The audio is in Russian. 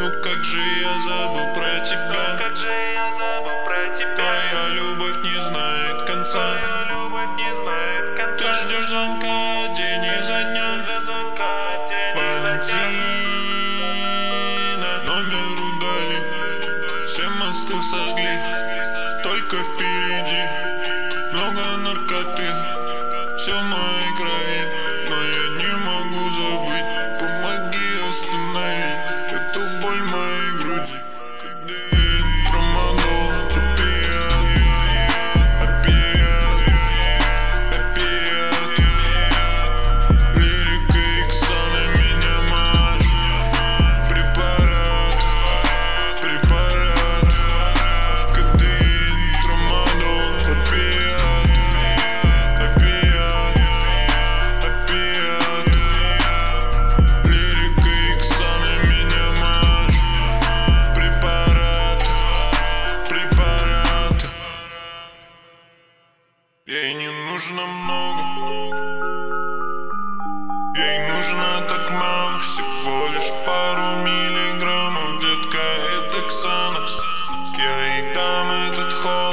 Ну как же я забыл про тебя? Как же я забыл про тебя? Твоя любовь не знает конца. Твоя любовь не знает Ты конца ждешь звонка день изо дня. До звонка день. Валентина Номер удали. Все мосты сожгли. Только вперед нужно много. Ей нужно так мало Всего лишь пару миллиграммов Детка, это ксанакс Я и дам этот ход